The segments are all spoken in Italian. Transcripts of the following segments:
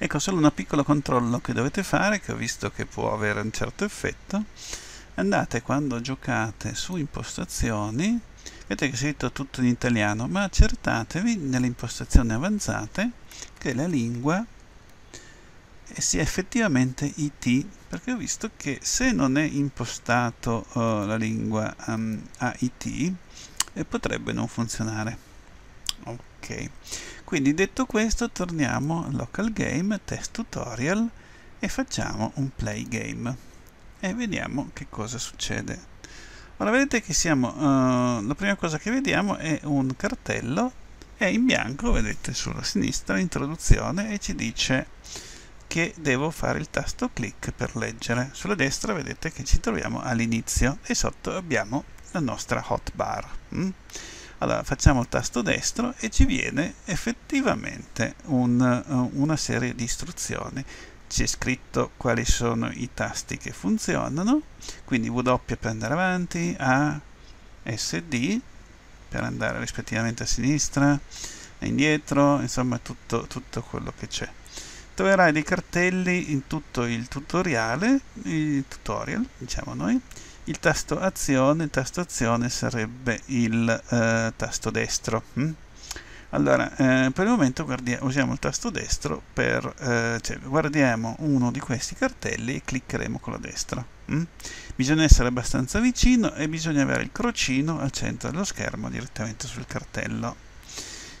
ecco solo un piccolo controllo che dovete fare che ho visto che può avere un certo effetto. Andate quando giocate su impostazioni vedete che è scritto tutto in italiano ma accertatevi nelle impostazioni avanzate che la lingua sia effettivamente IT perché ho visto che se non è impostato uh, la lingua um, a IT eh, potrebbe non funzionare. Ok quindi detto questo torniamo al local game test tutorial e facciamo un play game. E vediamo che cosa succede. Ora vedete che siamo uh, la prima cosa che vediamo è un cartello e in bianco vedete sulla sinistra l'introduzione e ci dice che devo fare il tasto clic per leggere. Sulla destra vedete che ci troviamo all'inizio e sotto abbiamo la nostra hotbar mm? Allora facciamo il tasto destro e ci viene effettivamente un, uh, una serie di istruzioni. C'è scritto quali sono i tasti che funzionano quindi W per andare avanti A, S, D per andare rispettivamente a sinistra e indietro insomma tutto, tutto quello che c'è. Troverai dei cartelli in tutto il tutoriale il tutorial diciamo noi il tasto azione il tasto azione sarebbe il eh, tasto destro hm? allora eh, per il momento usiamo il tasto destro per eh, cioè, guardiamo uno di questi cartelli e cliccheremo con la destra mm? bisogna essere abbastanza vicino e bisogna avere il crocino al centro dello schermo direttamente sul cartello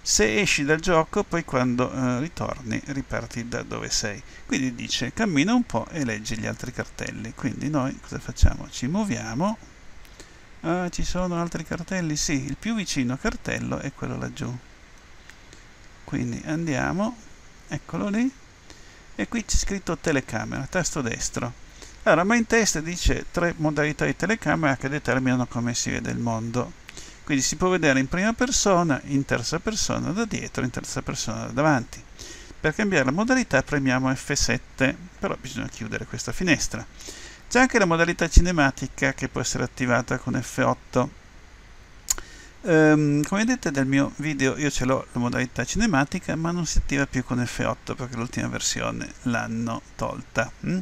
se esci dal gioco poi quando eh, ritorni riparti da dove sei. Quindi dice cammina un po' e leggi gli altri cartelli. Quindi noi cosa facciamo? Ci muoviamo. Ah, ci sono altri cartelli? Sì il più vicino cartello è quello laggiù. Quindi andiamo. Eccolo lì. E qui c'è scritto telecamera tasto destro. Allora main test dice tre modalità di telecamera che determinano come si vede il mondo quindi si può vedere in prima persona in terza persona da dietro in terza persona da davanti. Per cambiare la modalità premiamo F7 però bisogna chiudere questa finestra. C'è anche la modalità cinematica che può essere attivata con F8 Um, come vedete dal mio video io ce l'ho la modalità cinematica ma non si attiva più con F8 perché l'ultima versione l'hanno tolta hm?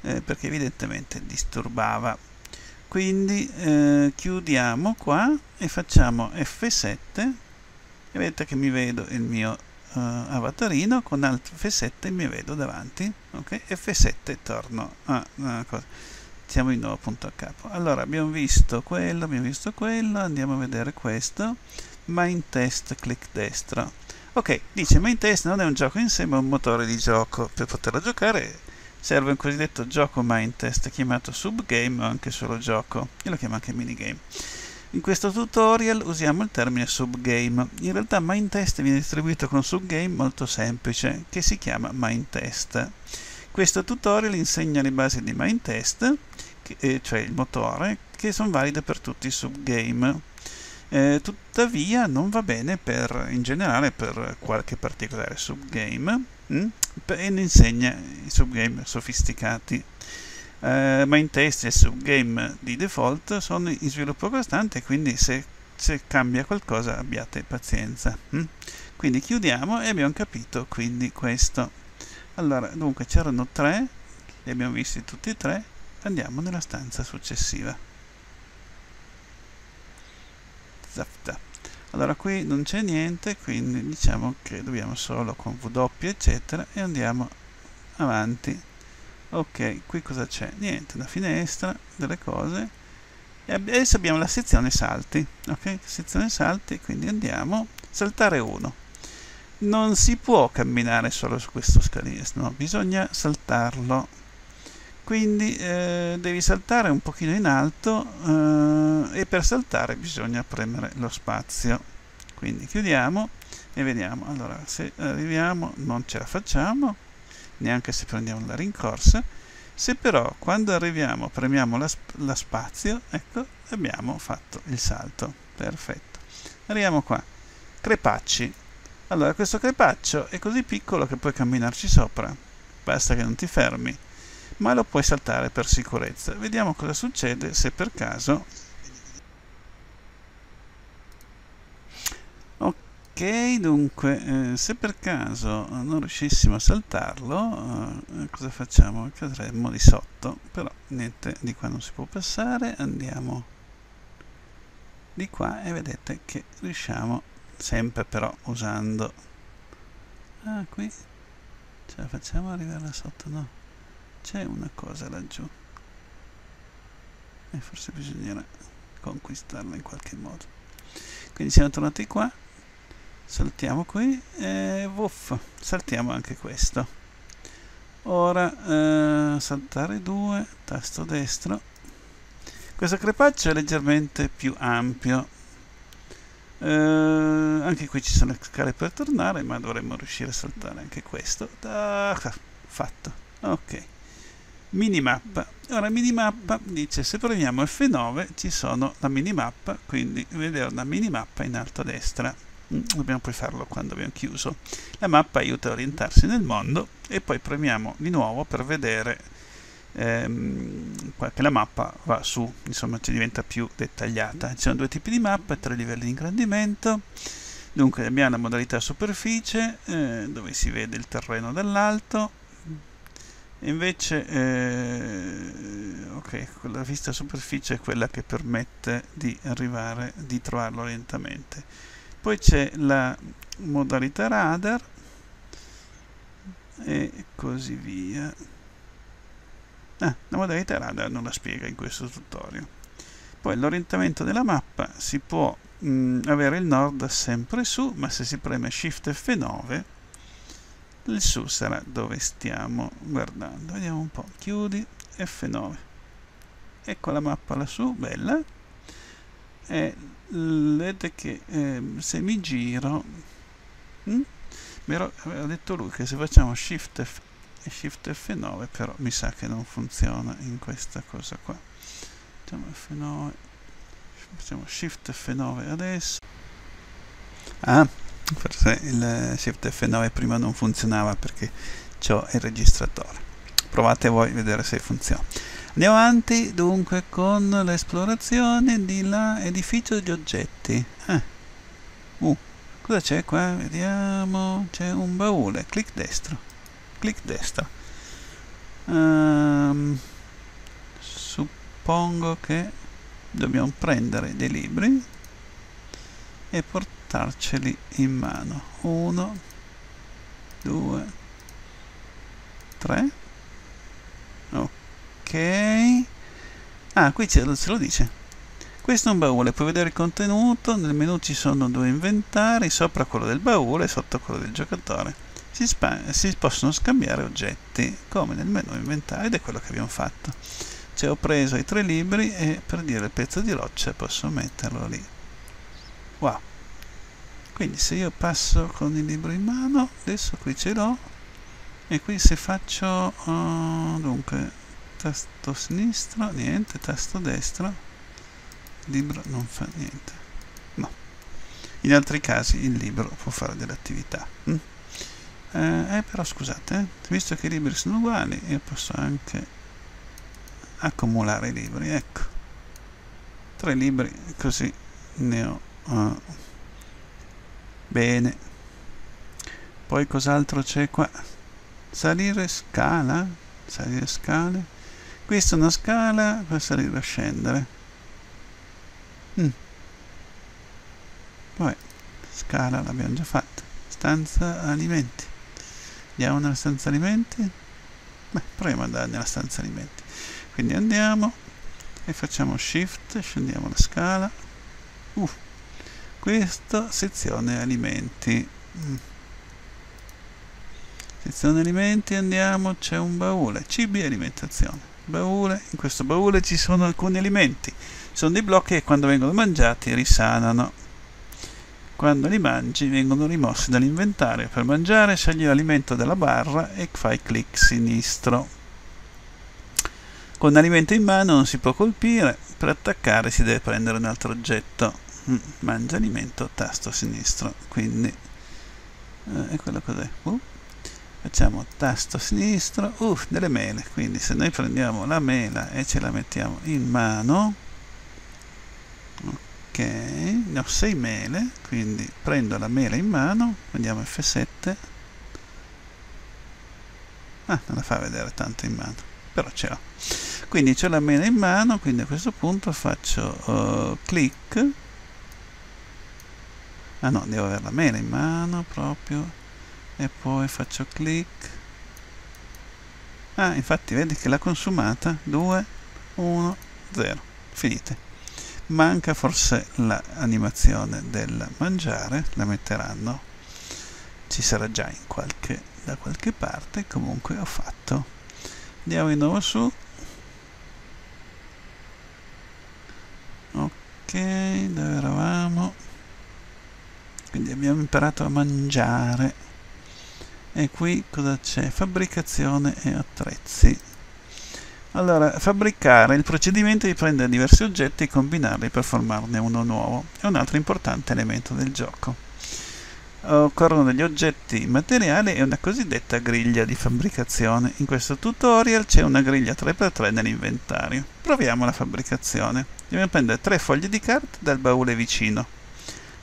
eh, perché evidentemente disturbava quindi eh, chiudiamo qua e facciamo F7 e vedete che mi vedo il mio uh, avatarino con Alt F7 mi vedo davanti ok? F7 torno a una cosa? Siamo di nuovo punto a capo. Allora abbiamo visto quello abbiamo visto quello andiamo a vedere questo. Main test clic destro. Ok dice main test non è un gioco in sé ma un motore di gioco. Per poterlo giocare serve un cosiddetto gioco main test chiamato subgame o anche solo gioco io lo chiamo anche minigame in questo tutorial usiamo il termine subgame in realtà main test viene distribuito con subgame molto semplice che si chiama main test questo tutorial insegna le basi di main test eh, cioè il motore, che sono valide per tutti i subgame. Eh, tuttavia non va bene per, in generale per qualche particolare subgame hm? E ne insegna i subgame sofisticati. Eh, main test e subgame di default sono in sviluppo costante, quindi se, se cambia qualcosa abbiate pazienza. Hm? Quindi chiudiamo e abbiamo capito quindi questo. Allora, dunque c'erano tre, li abbiamo visti tutti e tre, andiamo nella stanza successiva Zafta. Allora qui non c'è niente quindi diciamo che dobbiamo solo con W eccetera e andiamo avanti. Ok qui cosa c'è? niente una finestra delle cose. E adesso abbiamo la sezione salti ok? Sezione salti quindi andiamo saltare 1 non si può camminare solo su questo scalino no bisogna saltarlo quindi eh, devi saltare un pochino in alto eh, e per saltare bisogna premere lo spazio. Quindi chiudiamo e vediamo. Allora se arriviamo non ce la facciamo neanche se prendiamo la rincorsa. Se però quando arriviamo premiamo la, la spazio ecco abbiamo fatto il salto. Perfetto. Arriviamo qua. Crepacci. Allora questo crepaccio è così piccolo che puoi camminarci sopra. Basta che non ti fermi ma lo puoi saltare per sicurezza. Vediamo cosa succede se per caso... Ok, dunque, eh, se per caso non riuscissimo a saltarlo, eh, cosa facciamo? Cadremmo di sotto, però niente, di qua non si può passare, andiamo di qua e vedete che riusciamo sempre però usando... Ah, qui ce la facciamo arrivare là sotto? No, c'è una cosa laggiù. E forse bisognerà conquistarla in qualche modo. Quindi siamo tornati qua. Saltiamo qui e vuff, saltiamo anche questo. Ora eh, saltare 2 tasto destro. Questo crepaccio è leggermente più ampio. Eh, anche qui ci sono le scale per tornare ma dovremmo riuscire a saltare anche questo. Ah, fatto. Ok minimappa. Ora minimappa dice se premiamo F9 ci sono la minimappa quindi vedere una minimappa in alto a destra. Mm, dobbiamo poi farlo quando abbiamo chiuso. La mappa aiuta a orientarsi nel mondo e poi premiamo di nuovo per vedere ehm, che la mappa va su. Insomma ci diventa più dettagliata. Ci sono due tipi di mappa tre livelli di ingrandimento. Dunque abbiamo la modalità superficie eh, dove si vede il terreno dall'alto invece eh, ok la vista superficie è quella che permette di arrivare di trovarlo lentamente. Poi c'è la modalità radar e così via. Ah, la modalità radar non la spiega in questo tutorial. Poi l'orientamento della mappa si può mh, avere il nord sempre su ma se si preme shift F9 il su sarà dove stiamo guardando. Vediamo un po' chiudi F9 ecco la mappa lassù bella. E vedete che eh, se mi giro hm? Ero, aveva detto lui che se facciamo shift F, shift F9 però mi sa che non funziona in questa cosa qua. Facciamo F9 facciamo shift F9 adesso. Ah forse il shift F9 prima non funzionava perché c'ho il registratore provate voi a vedere se funziona Andiamo avanti dunque con l'esplorazione di là edificio di oggetti. Eh. Uh, cosa c'è qua? Vediamo. C'è un baule. Clic destro. Clic destro. Um, suppongo che dobbiamo prendere dei libri e portarceli in mano. Uno, due, tre. Ok. Ok ah qui ce lo, ce lo dice. Questo è un baule puoi vedere il contenuto. Nel menu ci sono due inventari sopra quello del baule e sotto quello del giocatore. Si, si, possono scambiare oggetti come nel menu inventari ed è quello che abbiamo fatto. Cioè ho preso i tre libri e per dire il pezzo di roccia posso metterlo lì. Wow quindi se io passo con il libro in mano adesso qui ce l'ho e qui se faccio uh, dunque tasto sinistro, niente, tasto destro, libro non fa niente. No. In altri casi il libro può fare delle attività. Mm? Eh, eh, però scusate, eh, visto che i libri sono uguali, io posso anche accumulare i libri, ecco. Tre libri, così ne ho. Uh, bene. Poi cos'altro c'è qua? Salire scala? Salire scale? questa è una scala per salire a scendere mm. poi scala l'abbiamo già fatta stanza alimenti andiamo nella stanza alimenti beh proviamo ad andare nella stanza alimenti quindi andiamo e facciamo shift scendiamo la scala uh, questa sezione alimenti. Mm. sezione alimenti andiamo c'è un baule. Cibi e alimentazione. Baule in questo baule ci sono alcuni alimenti. Sono dei blocchi che quando vengono mangiati risanano. Quando li mangi vengono rimossi dall'inventario. Per mangiare scegli l'alimento della barra e fai clic sinistro. Con l'alimento in mano non si può colpire. Per attaccare si deve prendere un altro oggetto mm, mangia alimento tasto sinistro quindi eh, e quello cos'è? Uh facciamo tasto sinistro uff delle mele. Quindi se noi prendiamo la mela e ce la mettiamo in mano ok ne ho 6 mele quindi prendo la mela in mano andiamo F7 ah non la fa vedere tanto in mano però ce l'ho. Quindi c'ho la mela in mano quindi a questo punto faccio uh, clic ah no devo avere la mela in mano proprio. E poi faccio clic. Ah infatti vedi che l'ha consumata. 2 1 0 finite. Manca forse l'animazione del mangiare la metteranno. Ci sarà già qualche, da qualche parte. Comunque ho fatto. Andiamo di nuovo su. Ok dove eravamo abbiamo imparato a mangiare e qui cosa c'è fabbricazione e attrezzi allora, fabbricare il procedimento di prendere diversi oggetti e combinarli per formarne uno nuovo è un altro importante elemento del gioco. Occorrono degli oggetti materiali e una cosiddetta griglia di fabbricazione. In questo tutorial c'è una griglia 3x3 nell'inventario. Proviamo la fabbricazione. Dobbiamo prendere tre foglie di carta dal baule vicino.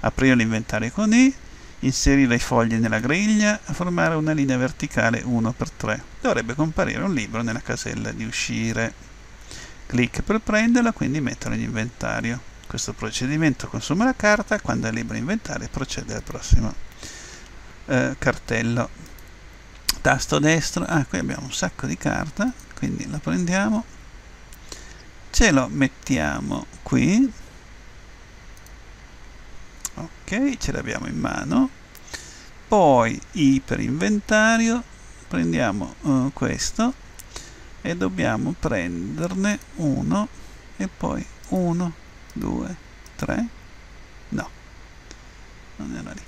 Aprire l'inventario con I inserire i fogli nella griglia, formare una linea verticale 1x3. Dovrebbe comparire un libro nella casella di uscire. Clic per prenderla, quindi metterlo in inventario. Questo procedimento consuma la carta, quando è libero inventario procede al prossimo eh, cartello. Tasto destro, ah qui abbiamo un sacco di carta, quindi la prendiamo, ce lo mettiamo qui, ok ce l'abbiamo in mano. Poi i per inventario prendiamo uh, questo e dobbiamo prenderne uno e poi 1 2 3 no non era lì.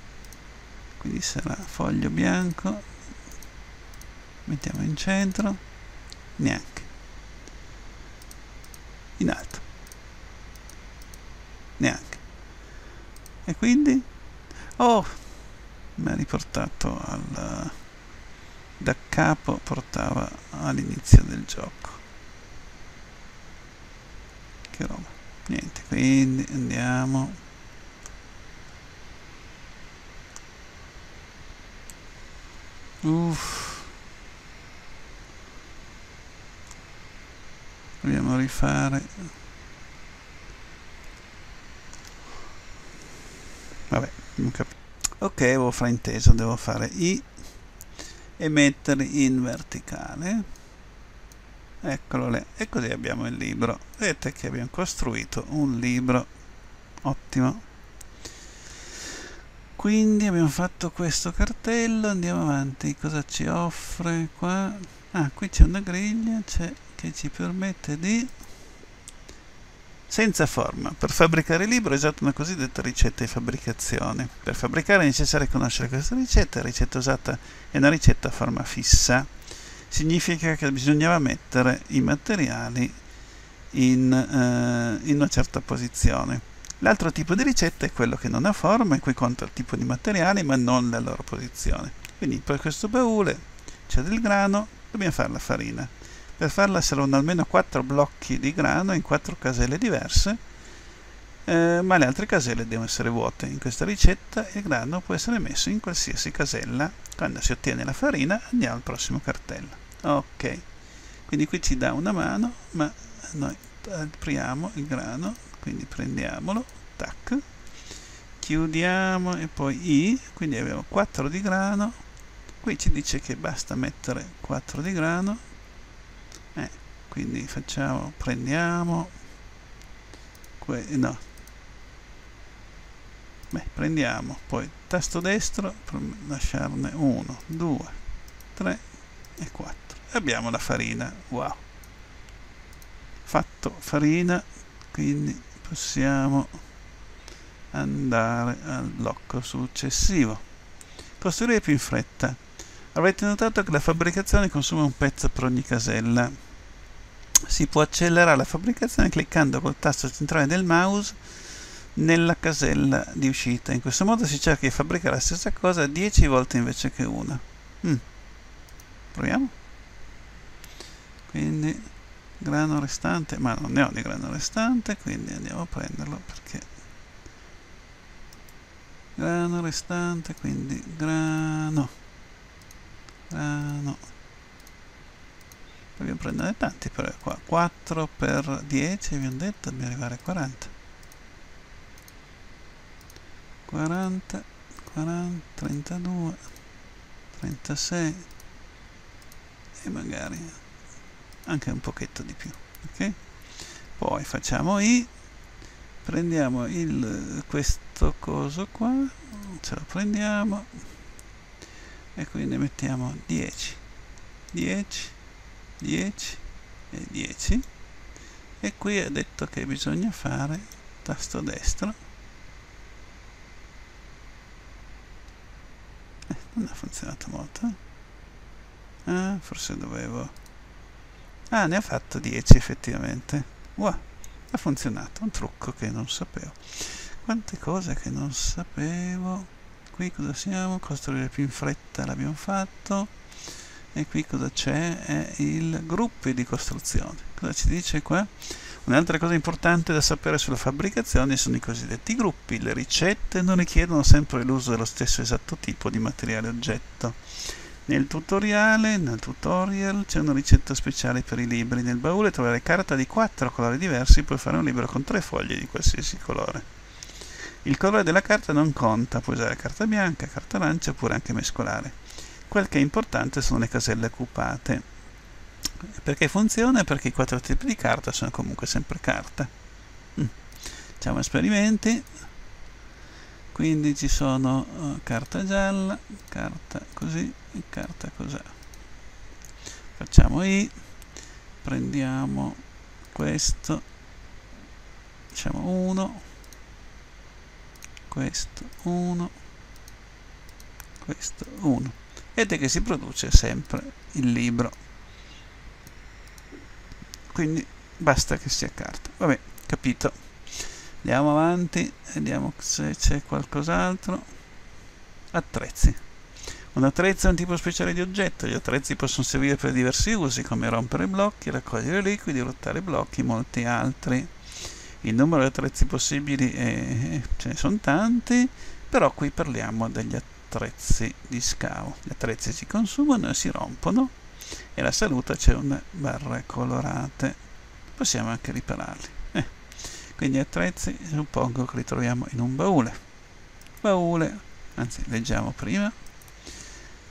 Quindi sarà foglio bianco. Mettiamo in centro. Neanche. In alto. Neanche e quindi? Oh mi ha riportato al da capo portava all'inizio del gioco. Che roba. Niente quindi andiamo. Uff. Dobbiamo rifare vabbè non capisco ok avevo frainteso devo fare i e metterli in verticale. Eccolo lì e così abbiamo il libro. Vedete che abbiamo costruito un libro. Ottimo. Quindi abbiamo fatto questo cartello andiamo avanti. Cosa ci offre qua? Ah qui c'è una griglia che ci permette di senza forma. Per fabbricare il libro è usata una cosiddetta ricetta di fabbricazione. Per fabbricare è necessario conoscere questa ricetta. La ricetta usata è una ricetta a forma fissa. Significa che bisognava mettere i materiali in, eh, in una certa posizione. L'altro tipo di ricetta è quello che non ha forma, in cui conta il tipo di materiali ma non la loro posizione. Quindi per questo baule c'è del grano, dobbiamo fare la farina per farla servono almeno 4 blocchi di grano in 4 caselle diverse, eh, ma le altre caselle devono essere vuote. In questa ricetta il grano può essere messo in qualsiasi casella. Quando si ottiene la farina andiamo al prossimo cartello. Ok, quindi qui ci dà una mano, ma noi apriamo il grano, quindi prendiamolo, tac, chiudiamo e poi i, quindi abbiamo 4 di grano. Qui ci dice che basta mettere 4 di grano, eh, quindi facciamo prendiamo. No. Beh prendiamo poi tasto destro per lasciarne 1 2 3 e 4 abbiamo la farina wow. Fatto farina quindi possiamo andare al blocco successivo. Costruire più in fretta. Avrete notato che la fabbricazione consuma un pezzo per ogni casella. Si può accelerare la fabbricazione cliccando col tasto centrale del mouse nella casella di uscita. In questo modo si cerca di fabbricare la stessa cosa 10 volte invece che una. Mm. Proviamo. Quindi grano restante, ma non ne ho di grano restante, quindi andiamo a prenderlo perché grano restante quindi grano grano dobbiamo prendere tanti però qua. 4 per 10 abbiamo detto dobbiamo arrivare a 40 40 40 32 36 e magari anche un pochetto di più ok? Poi facciamo i prendiamo il questo coso qua ce lo prendiamo. E quindi mettiamo 10 10 10 e 10 e qui è detto che bisogna fare tasto destro. Eh, non ha funzionato molto eh? ah, forse dovevo. Ah ne ha fatto 10 effettivamente. Wow, ha funzionato. Un trucco che non sapevo. Quante cose che non sapevo. Qui cosa siamo? Costruire più in fretta l'abbiamo fatto e qui cosa c'è è il gruppi di costruzione cosa ci dice qua un'altra cosa importante da sapere sulla fabbricazione sono i cosiddetti gruppi le ricette non richiedono sempre l'uso dello stesso esatto tipo di materiale oggetto nel tutoriale, nel tutorial c'è una ricetta speciale per i libri. Nel baule trovare carta di quattro colori diversi, puoi fare un libro con tre foglie di qualsiasi colore. Il colore della carta non conta, puoi usare carta bianca, carta arancia oppure anche mescolare. Quel che è importante sono le caselle occupate. Perché funziona? Perché i quattro tipi di carta sono comunque sempre carta. Mm. Facciamo esperimenti. Quindi ci sono uh, carta gialla, carta così e carta cos'è. Facciamo I, prendiamo questo, facciamo 1, questo 1, questo 1. Vedete che si produce sempre il libro. Quindi basta che sia carta. Vabbè capito. Andiamo avanti vediamo se c'è qualcos'altro. Attrezzi. Un attrezzo è un tipo speciale di oggetto. Gli attrezzi possono servire per diversi usi come rompere blocchi raccogliere liquidi ruotare blocchi molti altri. Il numero di attrezzi possibili è, ce ne sono tanti però qui parliamo degli attrezzi di scavo. Gli attrezzi si consumano e si rompono e alla saluta c'è una barra colorate possiamo anche ripararli. Eh. quindi attrezzi suppongo che li troviamo in un baule. Baule anzi leggiamo prima.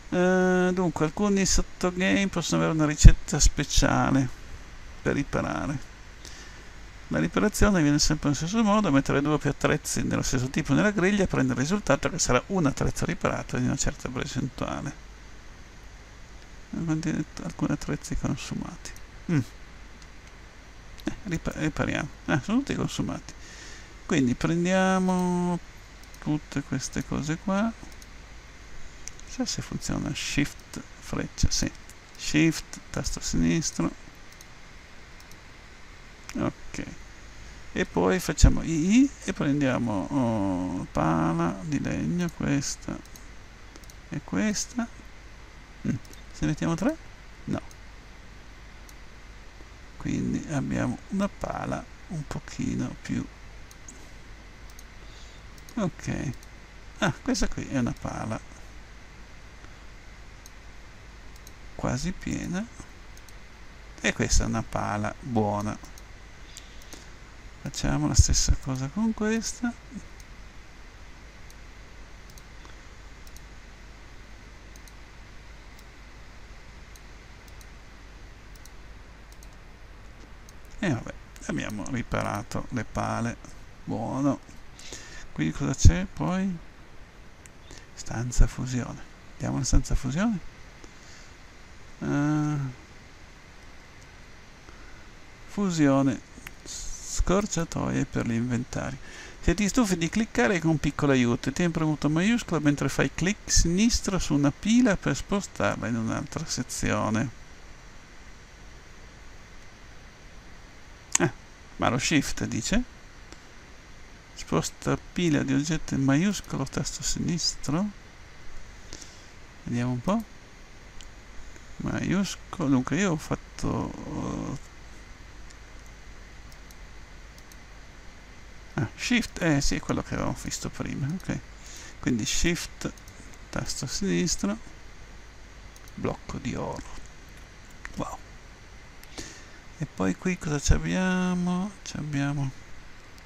Uh, dunque alcuni sottogame possono avere una ricetta speciale per riparare la riparazione viene sempre nello stesso modo, mettere due o più attrezzi dello stesso tipo nella griglia e prendere il risultato che sarà un attrezzo riparato di una certa percentuale. Alcuni attrezzi consumati. Mm. eh, ripar ripariamo. Eh, sono tutti consumati. Quindi prendiamo tutte queste cose qua. Chissà se funziona. Shift freccia sì. Shift tasto sinistro ok e poi facciamo i e prendiamo oh, pala di legno questa e questa mm. Se mettiamo 3? No. Quindi abbiamo una pala un pochino più... Ok. Ah, questa qui è una pala quasi piena e questa è una pala buona facciamo la stessa cosa con questa. E vabbè abbiamo riparato le pale. Buono. Qui cosa c'è poi? Stanza fusione. Andiamo in stanza fusione? Uh, fusione scorciatoie per l'inventario se ti stufi di cliccare con un piccolo aiuto tieni premuto maiuscolo mentre fai clic sinistro su una pila per spostarla in un'altra sezione. Ma lo shift dice? Sposta pila di oggetto in maiuscolo tasto sinistro. Vediamo un po' maiuscolo dunque io ho fatto uh, ah, shift eh sì è quello che avevamo visto prima ok. Quindi shift tasto sinistro blocco di oro. Wow. E poi qui cosa abbiamo? abbiamo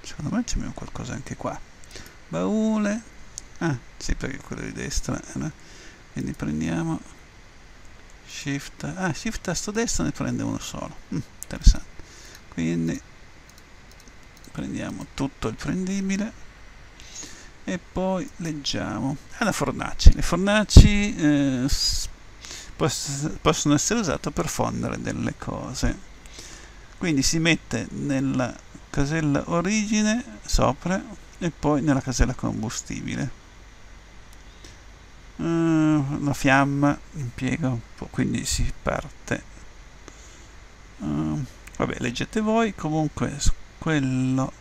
secondo me abbiamo qualcosa anche qua. Baule. Ah sì perché quello di destra eh, quindi prendiamo shift. Ah shift tasto destro ne prende uno solo. Mm, interessante. Quindi prendiamo tutto il prendibile e poi leggiamo. Alla fornaci. Le fornaci eh, possono essere usate per fondere delle cose. Quindi si mette nella casella origine sopra e poi nella casella combustibile. Uh, la fiamma impiega un po' quindi si parte. Uh, vabbè leggete voi. Comunque quello.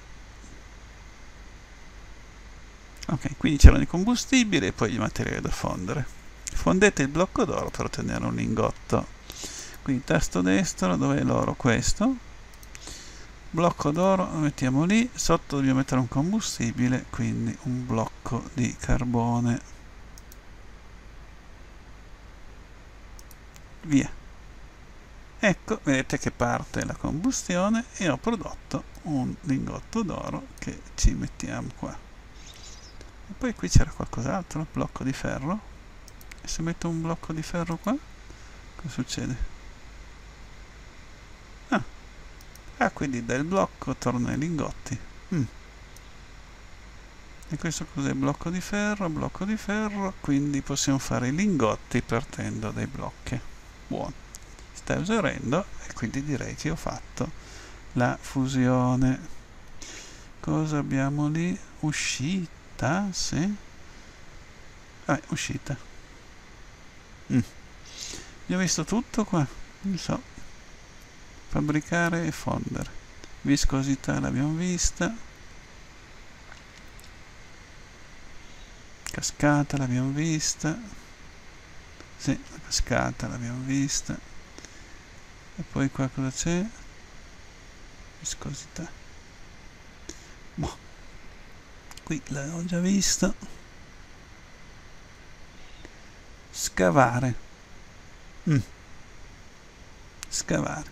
Ok quindi c'erano i combustibili e poi i materiali da fondere. Fondete il blocco d'oro per ottenere un lingotto quindi tasto destro dove è l'oro? Questo. Blocco d'oro lo mettiamo lì. Sotto dobbiamo mettere un combustibile quindi un blocco di carbone. Via ecco vedete che parte la combustione e ho prodotto un lingotto d'oro che ci mettiamo qua. E poi qui c'era qualcos'altro blocco di ferro. E se metto un blocco di ferro qua cosa succede? Ah, ah quindi dal blocco torna ai lingotti. Mm. e questo cos'è? Blocco di ferro blocco di ferro quindi possiamo fare i lingotti partendo dai blocchi. Buono sta esaurendo e quindi direi che ho fatto la fusione cosa abbiamo lì uscita sì. Ah, uscita. Mm. Abbiamo visto tutto qua? Non so. Fabbricare e fondere. Viscosità l'abbiamo vista. Cascata l'abbiamo vista. Sì, la cascata l'abbiamo vista. E poi qua cosa c'è? Viscosità. Boh qui l'ho già visto scavare mm. scavare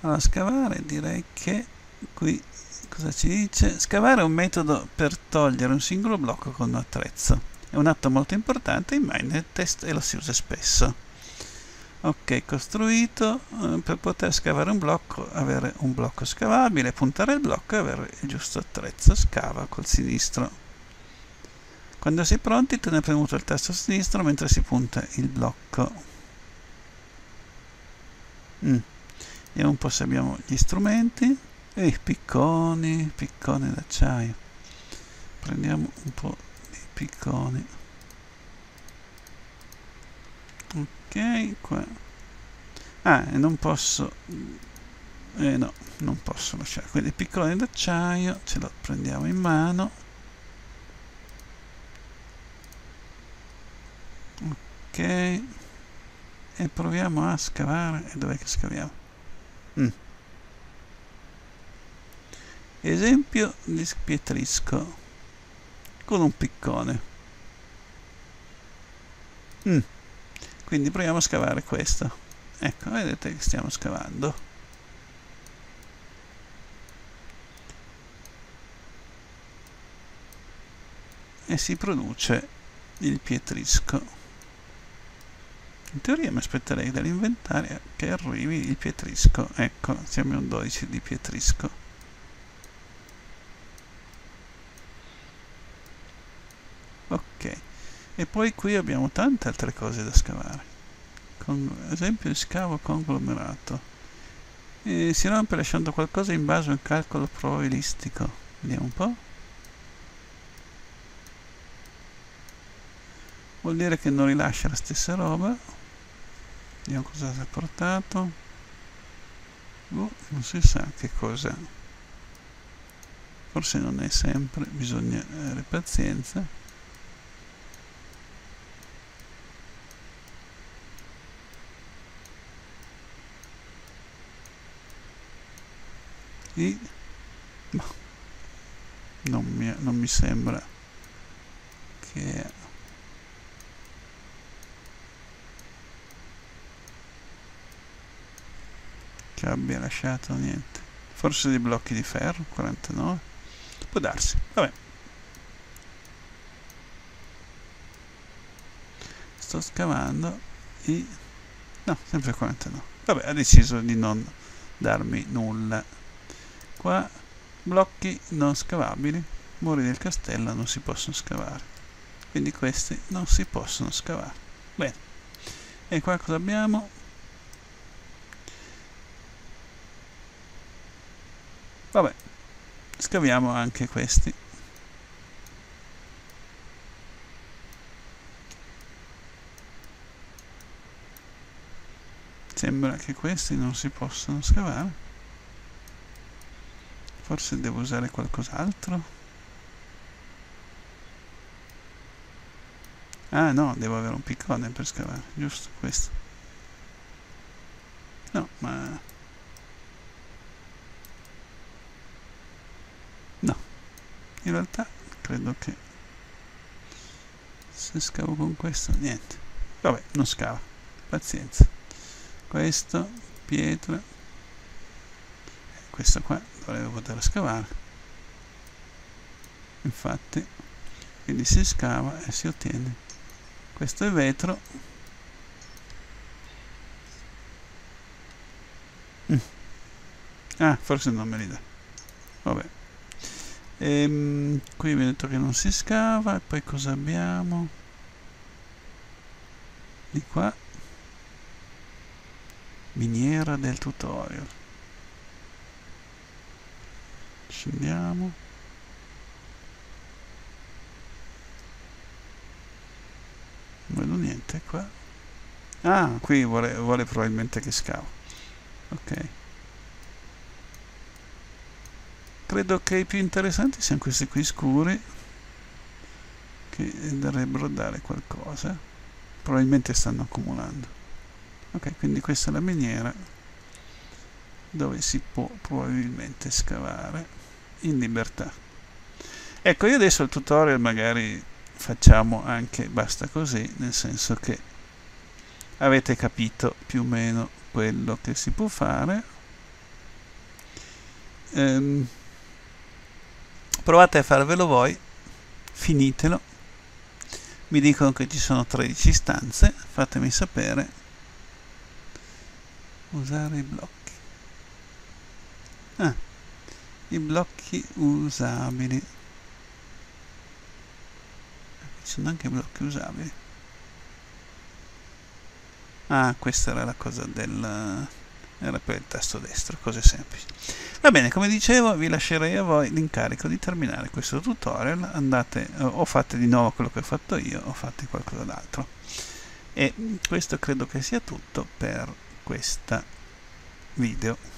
allora scavare direi che qui cosa ci dice scavare è un metodo per togliere un singolo blocco con un attrezzo è un atto molto importante in Minetest e lo si usa spesso ok costruito eh, per poter scavare un blocco avere un blocco scavabile puntare il blocco e avere il giusto attrezzo scava col sinistro. Quando sei pronti tenere premuto il tasto sinistro mentre si punta il blocco. Mm. vediamo un po' se abbiamo gli strumenti. E picconi picconi d'acciaio. Prendiamo un po' di picconi ok qua. Ah e non posso eh no non posso lasciare. Quindi piccoli d'acciaio ce lo prendiamo in mano. Ok. E proviamo a scavare. E dov'è che scaviamo? Mm. esempio di spietrisco con un piccone. Mm quindi proviamo a scavare questo ecco vedete che stiamo scavando. E si produce il pietrisco. In teoria mi aspetterei dall'inventario che arrivi il pietrisco. Ecco siamo un 12 di pietrisco ok e poi qui abbiamo tante altre cose da scavare. Con esempio il scavo conglomerato. E si rompe lasciando qualcosa in base a un calcolo probabilistico. Vediamo un po' vuol dire che non rilascia la stessa roba. Vediamo cosa si è portato. Boh, non si sa che cosa. Forse non è sempre bisogna avere pazienza ma non mi, non mi sembra che che abbia lasciato niente. Forse dei blocchi di ferro 49 può darsi vabbè. Sto scavando e no sempre 49 vabbè ha deciso di non darmi nulla qua. Blocchi non scavabili. Muri del castello non si possono scavare. Quindi questi non si possono scavare. Bene. E qua cosa abbiamo? Vabbè. Scaviamo anche questi. Sembra che questi non si possano scavare forse devo usare qualcos'altro. Ah no devo avere un piccone per scavare giusto questo. No ma in realtà credo che se scavo con questo niente. Vabbè non scava. Pazienza. Questo pietra. Questo qua dovrebbe poter scavare infatti quindi si scava e si ottiene questo è vetro mm. ah forse non me li dà vabbè Ehm, qui mi ha detto che non si scava, e poi cosa abbiamo? Di qua. Miniera del tutorial. Scendiamo. Non vedo niente qua. Ah, qui vuole, vuole probabilmente che scavo. Ok. credo che i più interessanti siano questi qui scuri che dovrebbero dare qualcosa probabilmente stanno accumulando ok quindi questa è la miniera dove si può probabilmente scavare in libertà. Ecco io adesso il tutorial magari facciamo anche basta così nel senso che avete capito più o meno quello che si può fare. Ehm, provate a farvelo voi finitelo. Mi dicono che ci sono 13 stanze fatemi sapere. Usare i blocchi. Ah, i blocchi usabili ci sono anche blocchi usabili ah questa era la cosa del era per il tasto destro cose semplici Va bene, come dicevo, vi lascerei a voi l'incarico di terminare questo tutorial. Andate eh, o fate di nuovo quello che ho fatto io o fate qualcosa d'altro. E questo credo che sia tutto per questa video.